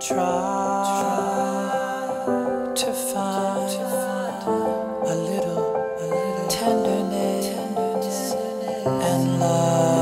Try to find a little, a little tenderness and love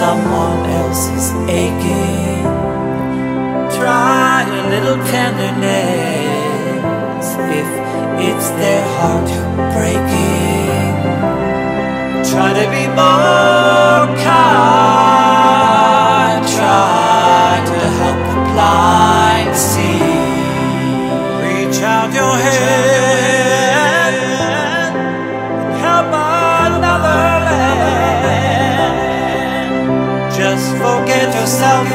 someone else is aching. Try a little tenderness if it's their heart breaking. Try to be more kind. Try to help the blind see. Reach out your hand yourself.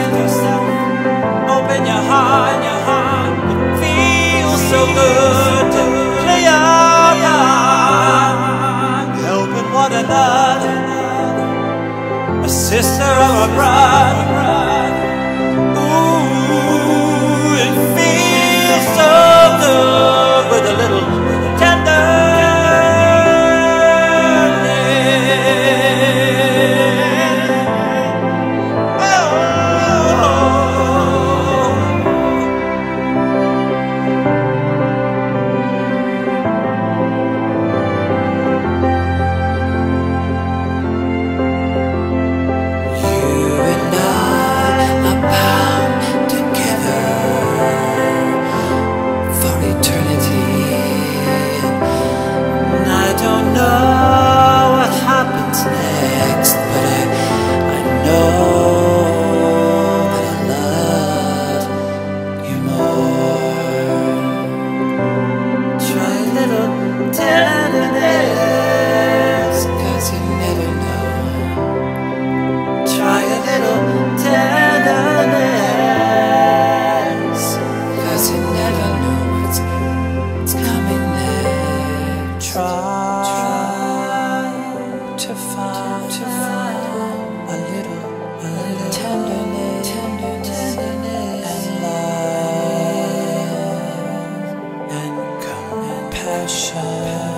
Open your heart, your heart. It feels so good to play your part. Helping one another. A sister or a brother. 我想。